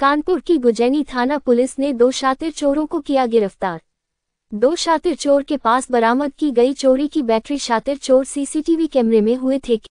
कानपुर की गुजैनी थाना पुलिस ने दो शातिर चोरों को किया गिरफ़्तार। दो शातिर चोर के पास बरामद की गई चोरी की बैटरी शातिर चोर सीसीटीवी कैमरे में हुए थे।